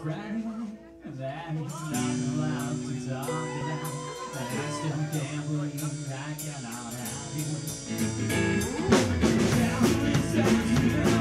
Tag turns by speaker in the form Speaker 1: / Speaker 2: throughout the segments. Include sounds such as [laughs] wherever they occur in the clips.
Speaker 1: spreading that not allowed to talk about. But I still can't believe I cannot have you.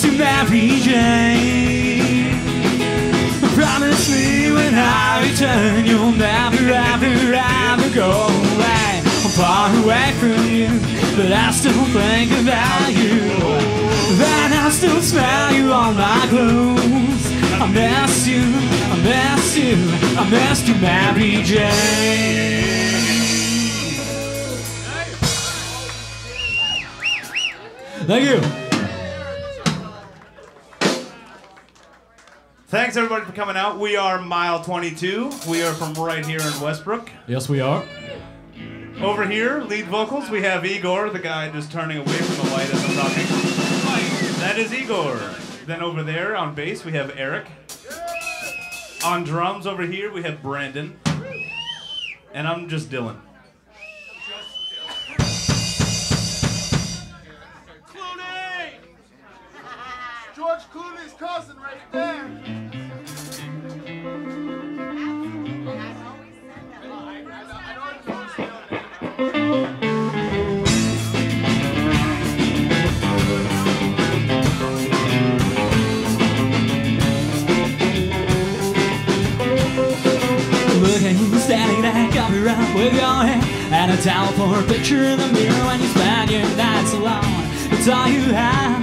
Speaker 1: Miss Mary Jane. Promise me when I return, you'll never, ever, ever go away. I'm far away from you, but I still think about you. Then I still smell you on my clothes. I miss you, I miss you, I miss you, Mary Jane. Thank you.
Speaker 2: Thanks everybody for coming out. We are Mile 22. We are from right here in Westbrook.
Speaker 1: Yes, we are.
Speaker 2: Over here, lead vocals, we have Igor, the guy just turning away from the light as I'm talking. That is Igor. Then over there on bass, we have Eric. On drums over here, we have Brandon. And I'm just Dylan.
Speaker 3: George Clooney's cousin right there.
Speaker 1: Standing there, covered up with your hair And a towel for a picture in the mirror when you spend your nights alone It's all you have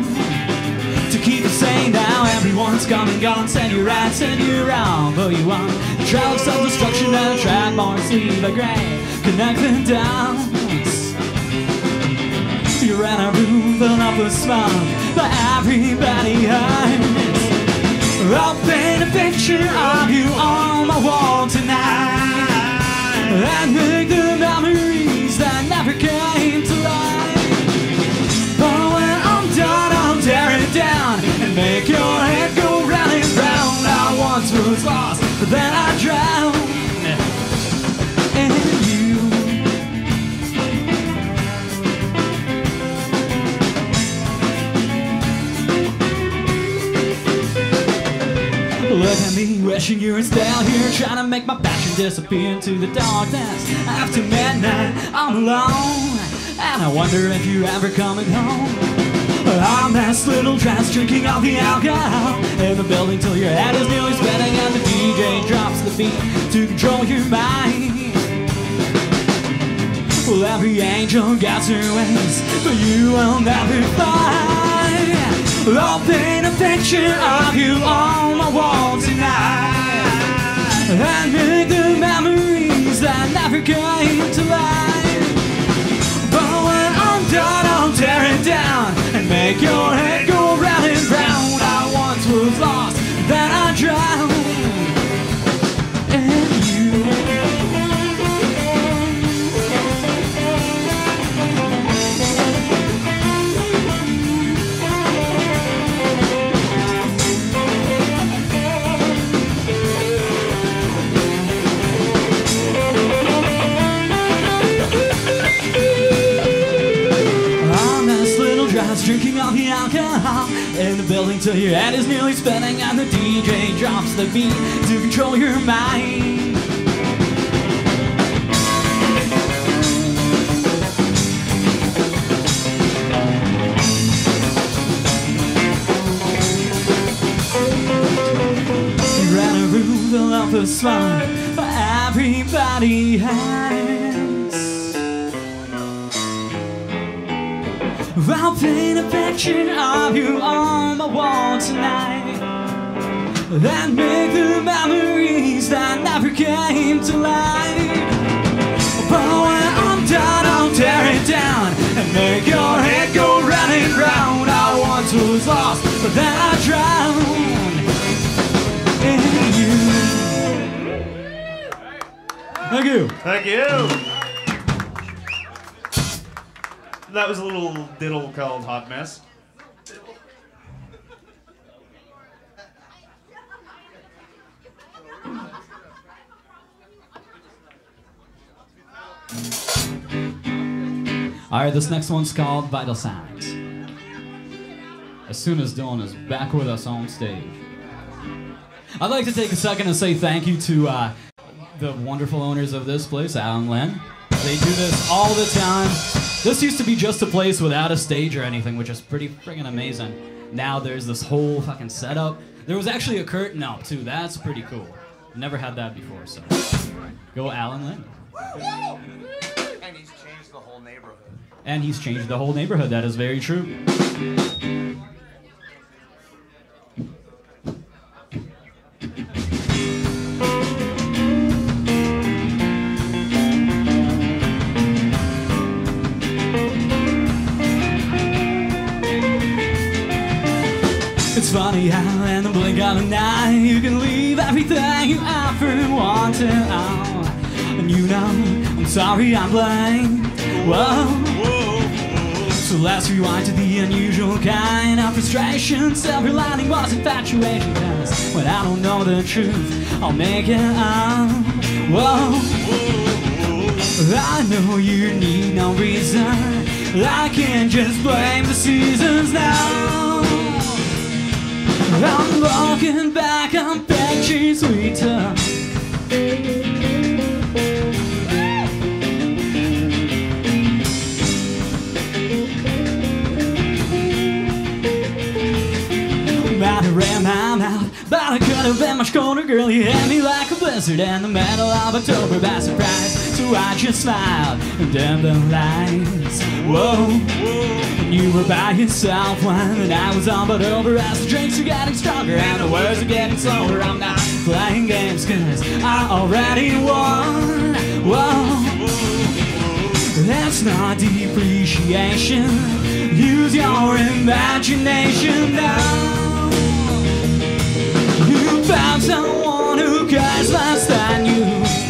Speaker 1: now Everyone's come and gone, send you right, send you wrong But you want the trail of self-destruction and track more sleeve a gray. Connect the dots You're in a room filled up with smoke But everybody hurts I'll paint a picture of you on my wall tonight. And make the memories that never came make your head go round and round. I once was lost, but then I drowned in you. Look at me, wishing you were still here Trying to make my passion disappear into the darkness. After midnight, I'm alone And I wonder if you're ever coming home I'm this little dress drinking all the alcohol. In the building till your head is nearly spinning And the DJ drops the beat to control your mind. Well, every angel gets her wings But you will never fly I'll paint a picture of you on my wall tonight. And make the memories that never came to life. But when I'm done, I'll tear it down Make your head go in the building till your head is nearly spinning and the DJ drops the beat to control your mind. You ran a room full of a smile everybody had. Paint a picture of you on my wall tonight and make the memories that never came to light. But when I'm done, I'll tear it down and make your head go round and round. I once was lost, but then I drowned in you. Thank you.
Speaker 2: Thank you. That was a little diddle called Hot Mess.
Speaker 1: All right, this next one's called Vital Signs. As soon as Dylan is back with us on stage, I'd like to take a second and say thank you to uh, the wonderful owners of this place, Alan Lynn. They do this all the time. This used to be just a place without a stage or anything, which is pretty friggin' amazing. Now there's this whole fucking setup. There was actually a curtain up too. That's pretty cool. Never had that before, so go Alan Lynn.
Speaker 4: And he's changed the whole neighborhood.
Speaker 1: And he's changed the whole neighborhood. That is very true. Funny how in the blink of an eye you can leave everything you ever wanted. Oh, and you know, I'm sorry I'm blind. Whoa. So let's rewind to the unusual kind of frustration. Silver lining was infatuation. Cause when I don't know the truth, I'll make it up. Whoa. I know you need no reason. I can't just blame the seasons now. I'm looking back on pictures we took. Have been much colder, girl. You hit me like a blizzard in the middle of October by surprise. So I just smiled and dimmed the lights. Whoa, and you were by yourself when the night was on, but over as the drinks are getting stronger and the words are getting slower. I'm not playing games cause I already won. Whoa. That's not depreciation. Use your imagination now. Someone who cares less than you.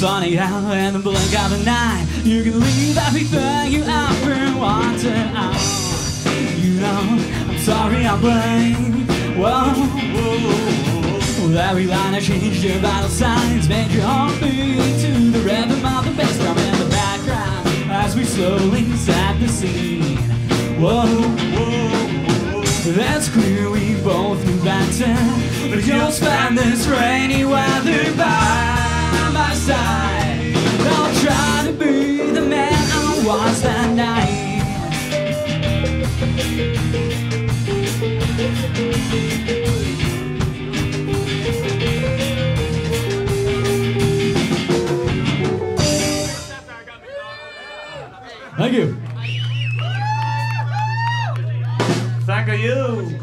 Speaker 1: Funny how in the blink of an eye you can leave everything you ever wanted. Oh, you know, I'm sorry I'm blind. Whoa, Well, every line I changed your vital signs made your heart beat to the rhythm of the bass drum in the background as we slowly set the scene. Whoa, that's clear we both knew better. But you'll spend this rainy weather by my side. I'll try to be the man I was that night. Thank you.
Speaker 2: Thank you.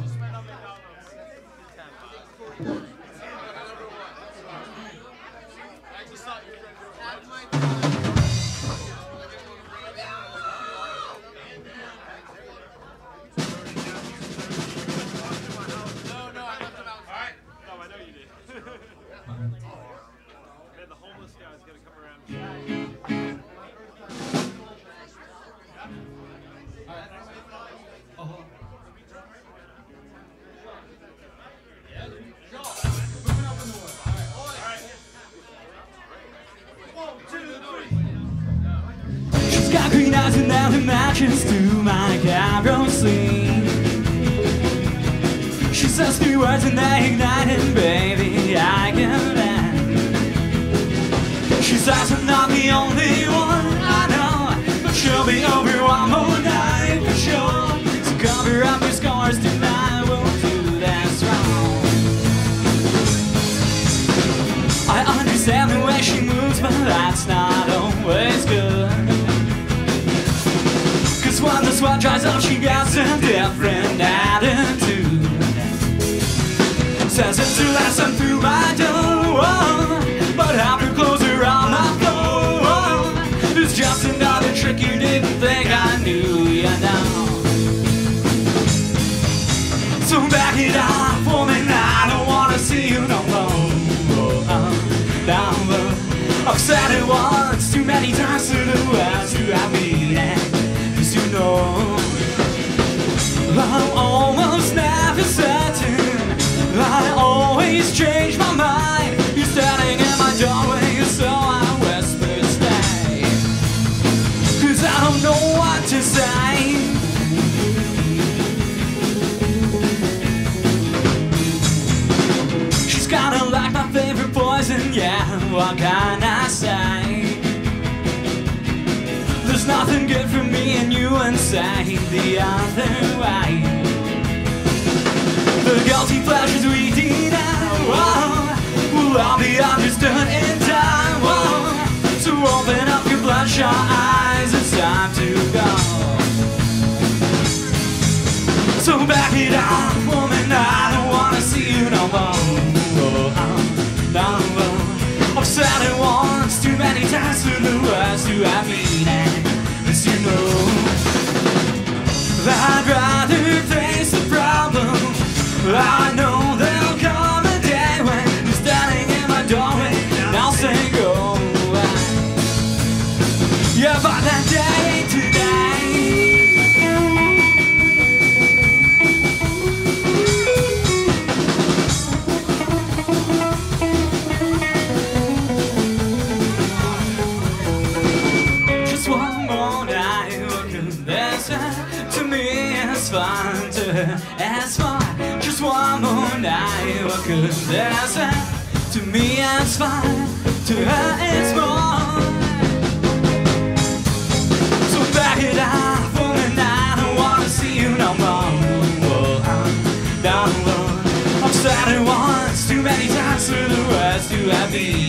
Speaker 1: She's got green eyes and 近くになぜなる matches to my cabin scene She says three words and they ignite it, baby I can land She says I'm not the only one I know But she'll be over. Tries all she got's a different attitude. Says it's a lesson through my door But after close and say the other way. The guilty pleasures we deny oh, will all be understood in time. Oh, so open up your bloodshot eyes, it's time to go. So back it up, woman, I don't wanna see you no more. Oh, no more. I've said it once, too many times to the words you have me. 啊 [laughs] is to her it's wrong. So back it up for the night, I don't wanna see you no more. Well, I'm down alone. I've said it once, too many times through the words to have me.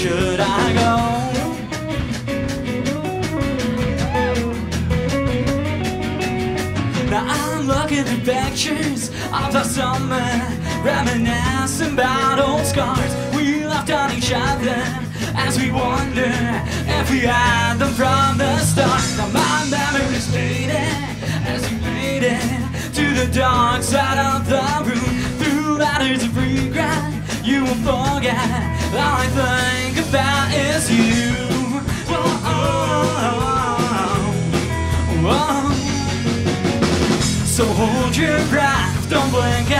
Speaker 1: should I go? Now I'm looking at pictures of the summer, reminiscing about old scars we left on each other. As we wonder if we had them from the start. Now my memories fading as we made it to the dark side of the room through letters of regret. You will forget all I think about is you. So hold your breath, don't blink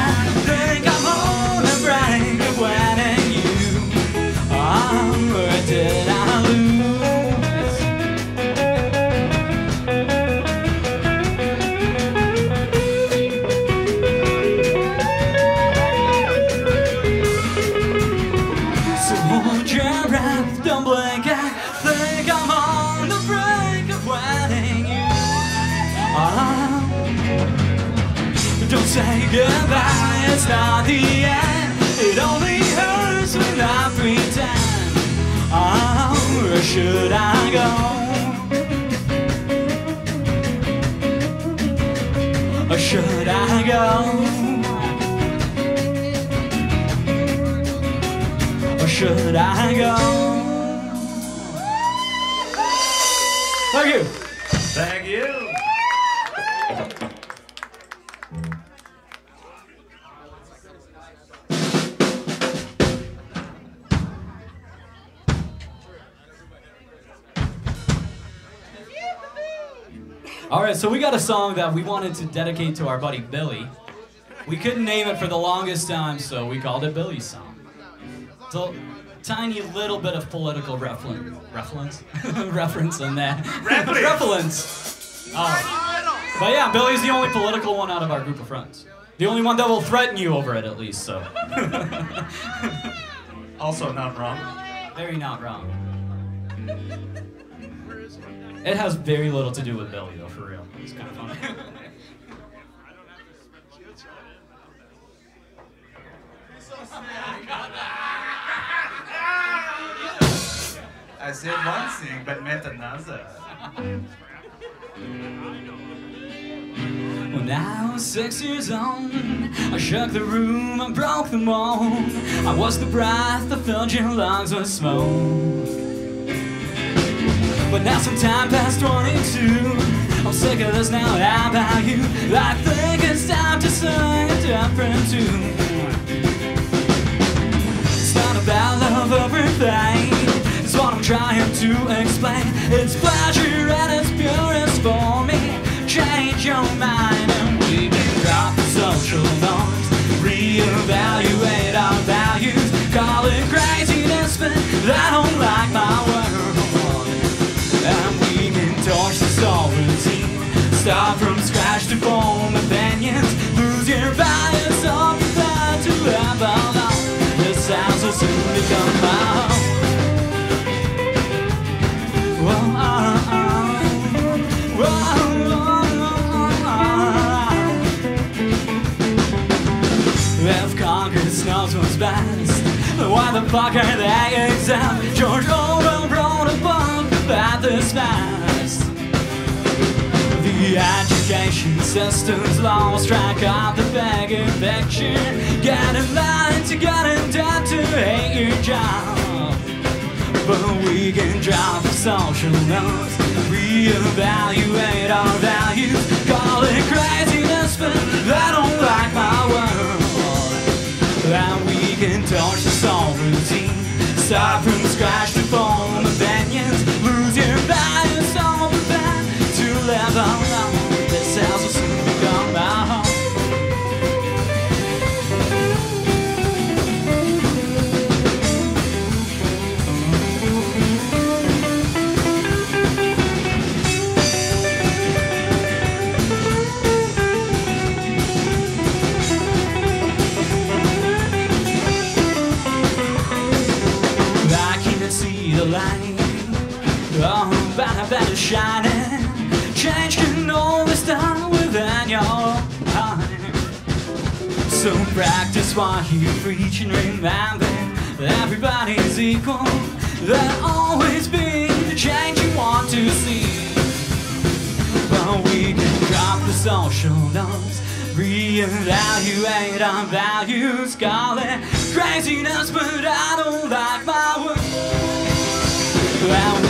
Speaker 1: goodbye, it's not the end. It only hurts when I pretend. Oh, where should I go? Or should I go? Or should I go? Thank you. So we got a song that we wanted to dedicate to our buddy Billy. We couldn't name it for the longest time, so we called it Billy's song. It's a tiny little bit of political reference, reference, [laughs] reference in there.
Speaker 2: Reference.
Speaker 1: reference. Oh. But yeah, Billy's the only political one out of our group of friends. The only one that will threaten you over it, at least. So [laughs]
Speaker 2: Also not wrong.
Speaker 1: very not wrong. It has very little to do with Billy, though. It's kind of funny. [laughs]
Speaker 4: I said one thing, but meant another.
Speaker 1: When I was six years old, I shook the room and broke the mold. I was the breath that filled your lungs with smoke. But now some time past 22, I'm sick of this now. About you? I think it's time to sing a different tune. It's not about love over fame. It's what I'm trying to explain. It's pleasure at its purest for me. Change your mind and we can drop the social norms. Reevaluate our values. Call it craziness, but I don't like my world. Start from scratch to form opinions. Lose your bias or prepare to have alone. This house will soon become home. Whoa. If Congress knows what's best, why the fuck are they exempt? George The education system's lost track of the bigger picture. Get in line to get in debt to hate your job. But we can drop the social norms, reevaluate our values, call it craziness, but I don't like my world. And we can torch the sovereignty, start from scratch to form opinions, But I shining. Change can always start within your heart. So practice what you preach and remember everybody's equal. There'll always be the change you want to see. But we can drop the social norms, Reevaluate our values, call it craziness, but I don't like my work. Well,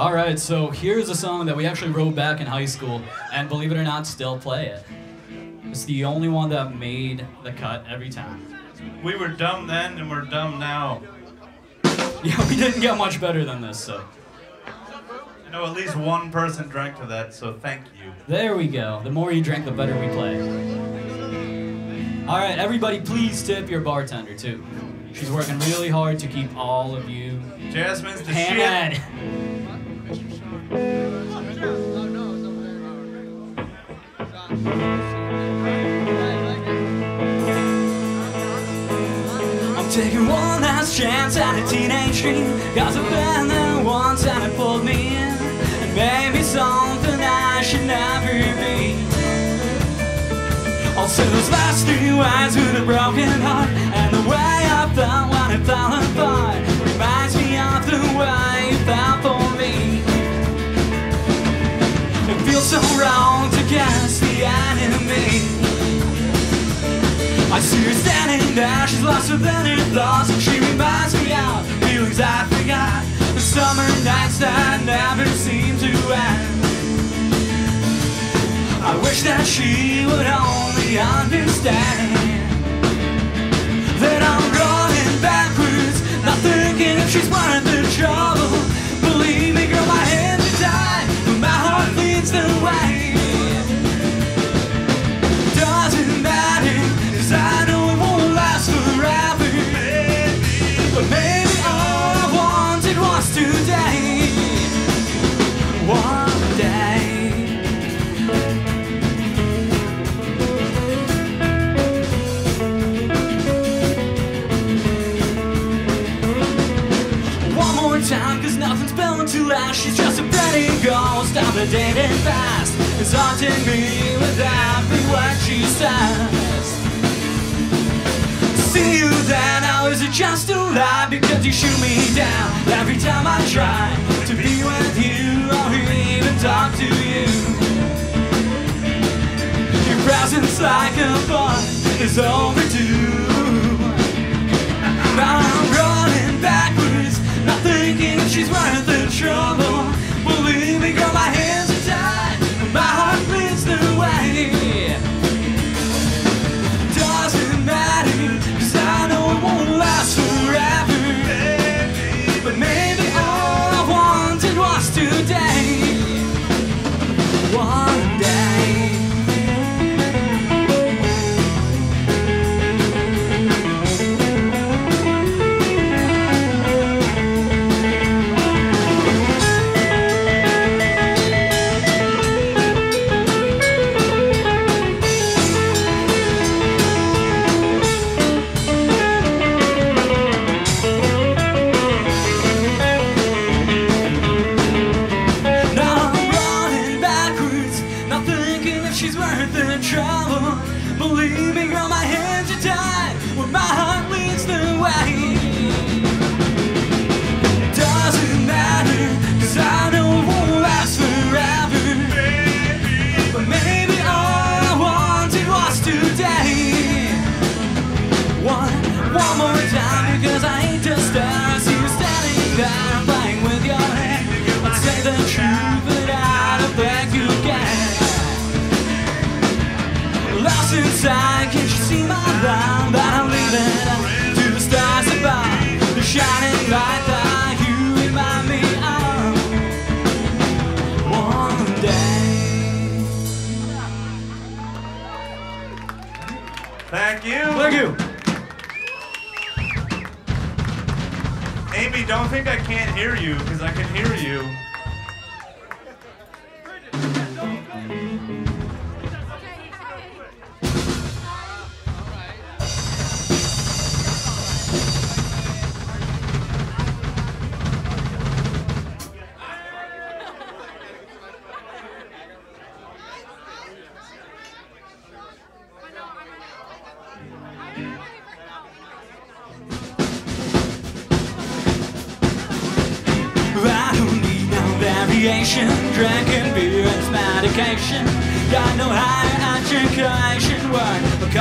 Speaker 1: All
Speaker 3: right,
Speaker 1: so here's a song that we actually wrote back in high school, and believe it or not, still play it. It's the only one that made the cut every time.
Speaker 2: We were dumb then and we're dumb now. [laughs]
Speaker 1: Yeah, we didn't get much better than this, so
Speaker 2: I know at least one person drank to that, so thank you.
Speaker 1: there we go. The more you drink, the better we play. All right, everybody, please tip your bartender too. She's working really hard to keep all of you
Speaker 2: Jasmine's the shit.
Speaker 1: Taking one last chance at a teenage dream. Been there once and it pulled me in. And maybe something I should never be. Also, those last three words with a broken heart. And the way I felt when it fell apart reminds me of the way you felt for so wrong to guess the enemy. I see her standing there, she's lost her thoughts And she reminds me of feelings I forgot. The summer nights that never seem to end. I wish that she would only understand That I'm running ghost of the dating fast. It's haunting me with every word she says. See you then, now is it just a lie? Because you shoot me down every time I try to be with you or even talk to you. Your presence like a bug is overdue. I'm running backwards, not thinking she's worth the trouble. Believe me, girl, my hands shining light that you remind me of one day.
Speaker 2: Thank you.
Speaker 1: Thank you.
Speaker 2: Amy, don't think I can't hear you, because I can hear you.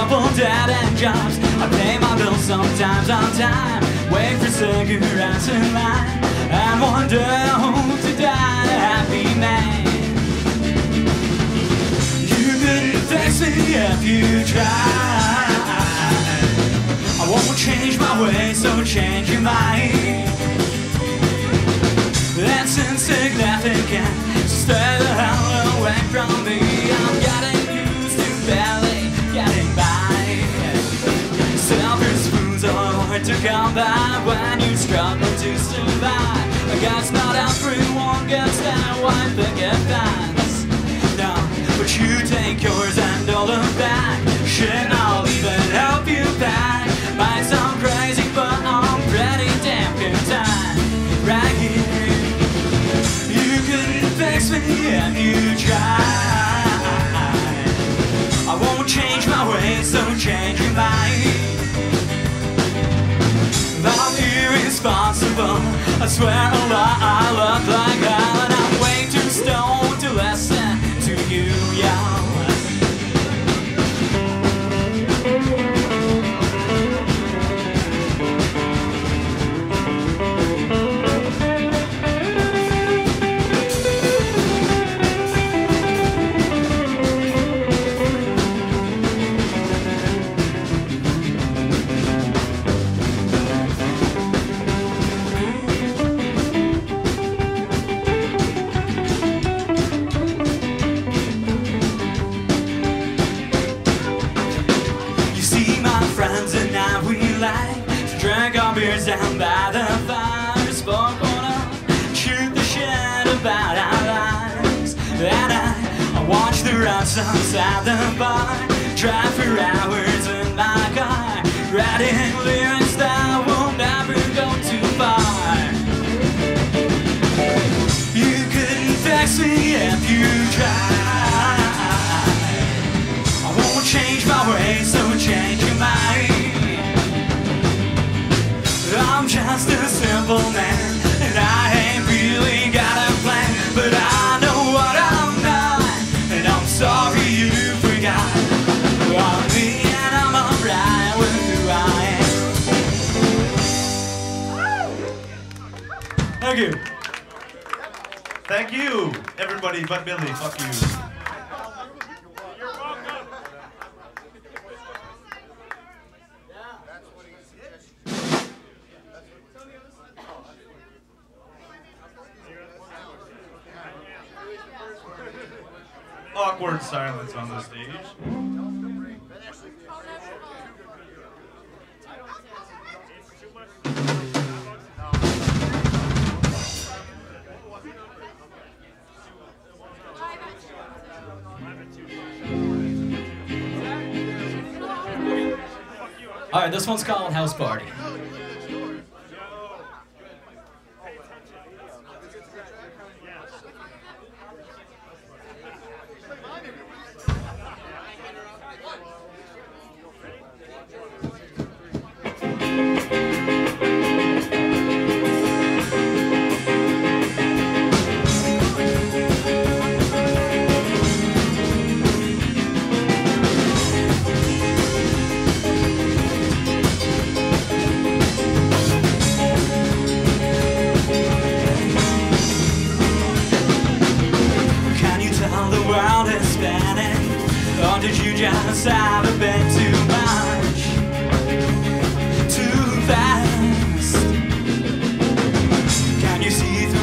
Speaker 1: Couple dead end jobs. I pay my bills sometimes on time. Wait for cigarettes in line. And I hope to die a happy man. You couldn't fix me if you tried. I won't change my ways, so change your mind. That's insignificant. Stay the hell away from me. Come by when you struggle to survive. I guess not everyone gets that one picket fence. No, but you take yours and don't look back. Shit, I'll even help you back. Might sound crazy, but I'm pretty damn content. Right here. You couldn't fix me if you tried. I won't change my ways, so change your mind. Irresponsible. I swear a lot I look like hell, and I'm way too stoned to listen to you, y'all. You. Thank you,
Speaker 2: everybody but Billy. Fuck you. Awkward silence on the stage.
Speaker 1: All right, this one's called House Party.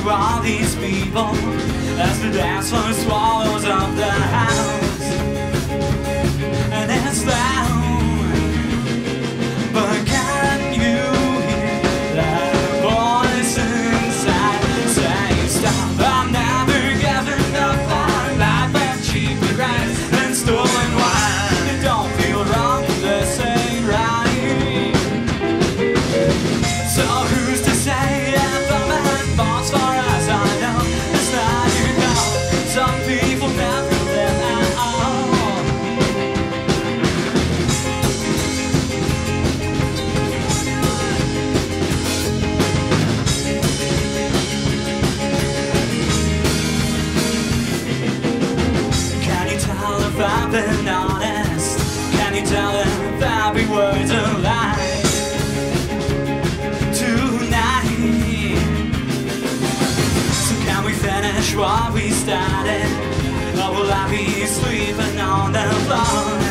Speaker 1: All these people as the dance floor swallows up the house? Sleeping on the floor.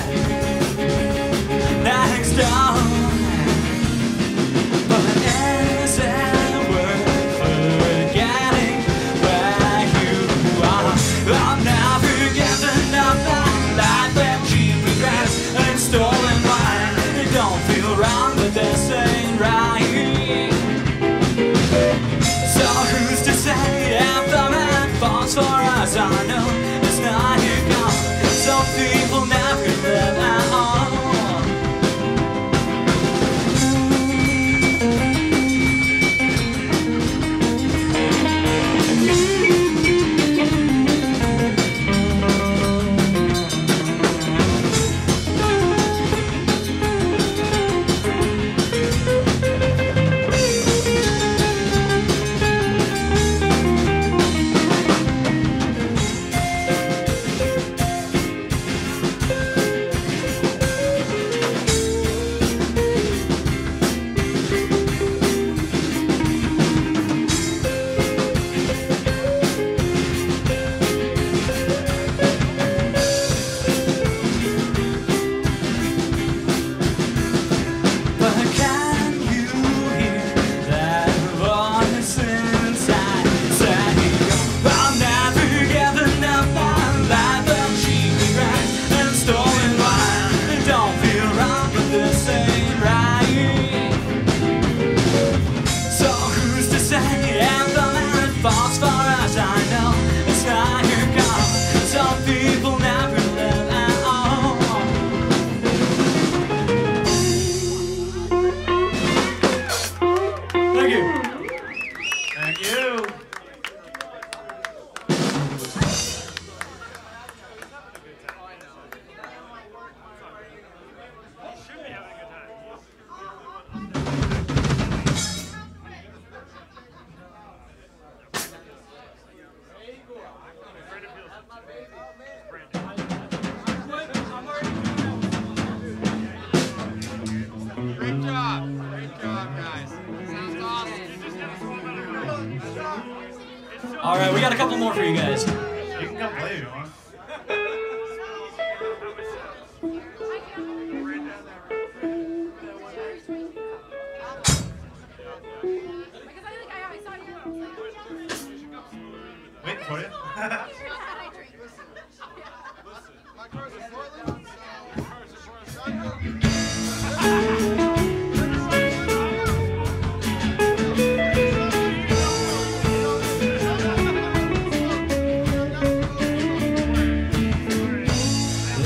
Speaker 1: Wait for it.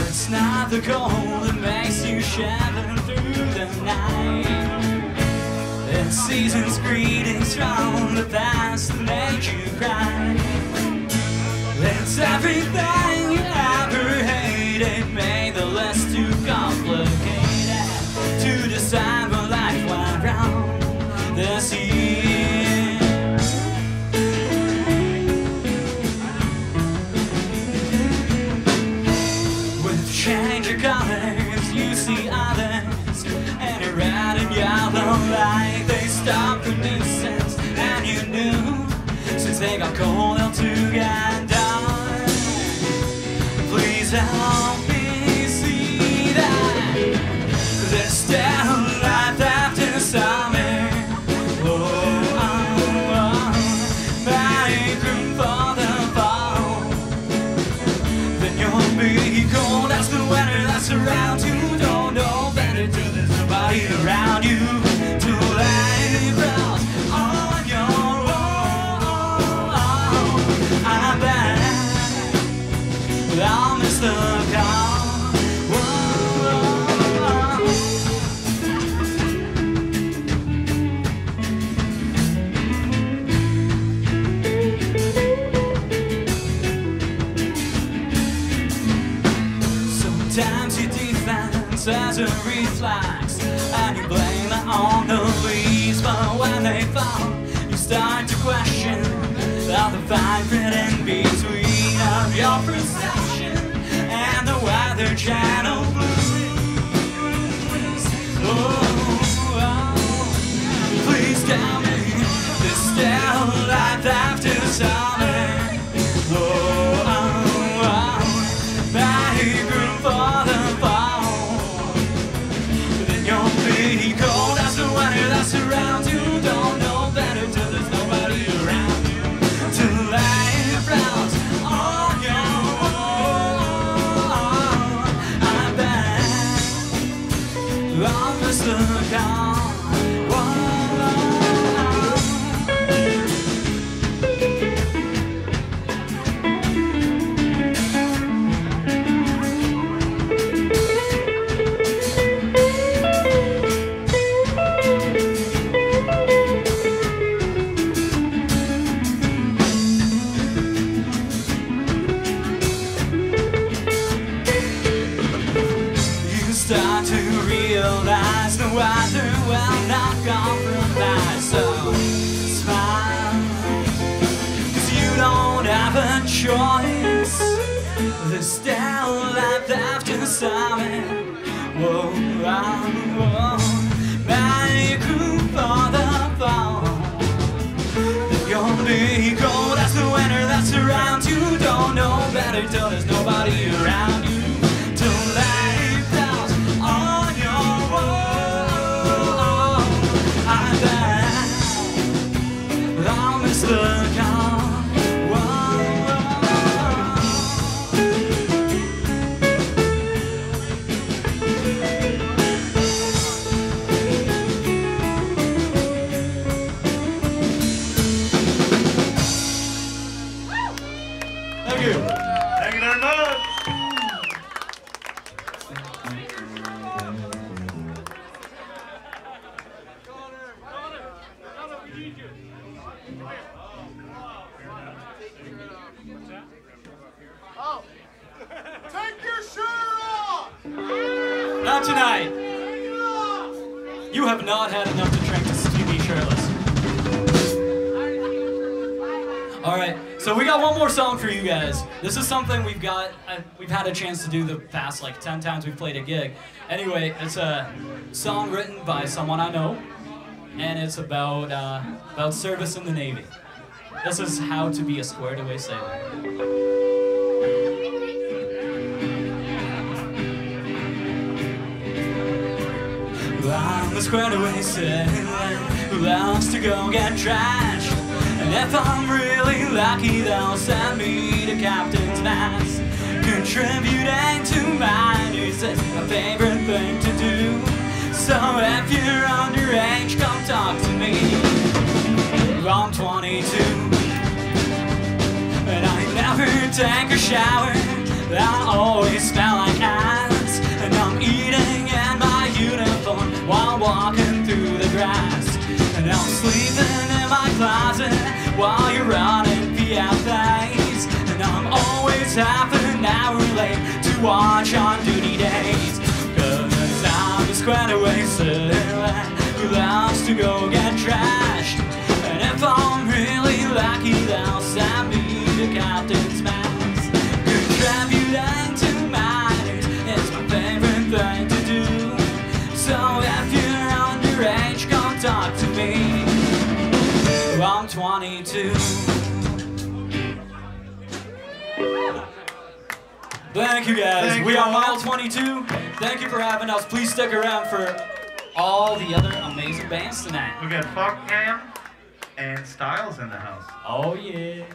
Speaker 1: It's not the cold that makes you shiver through the night. It's season's greetings from the past that made you cry everything you ever hated. Made the less too complicated To decide my life went wrong This year. With change of colors you see others And red and yellow like they stop the nuisance And you knew since they got cold. vibrant in between of your perception and the weather channel blues. Oh, oh please tell me this still life after summer.
Speaker 3: Oh.
Speaker 1: This is something we've got, uh, we've had a chance to do the past like 10 times we've played a gig. Anyway, it's a song written by someone I know, and it's about, uh, about service in the Navy. This is how to be a squared away sailor. I'm a squared away sailor who loves to go get trash. If I'm really lucky, they'll send me to captain's mast. Contributing to mine is a favorite thing to do. So if you're underage, come talk to me. I'm 22 and I never take a shower. I always smell like ass, and I'm eating in my uniform while walking through the grass. And I'm sleeping in my closet while you're running PFAs. And I'm always half an hour late to watch on duty days. Cause I'm a squared away sailor who loves to go get trashed. And if I'm really lucky, they'll send me to captain's mast. Contributing to minors is my favorite thing to do. So if 22. Thank you guys.
Speaker 2: Thank
Speaker 1: we
Speaker 2: you
Speaker 1: are. Mile 22. Thank you for having us. Please stick around for all the other amazing bands tonight.
Speaker 2: We got Fuck Cam and Styles in the house.
Speaker 1: Oh yeah.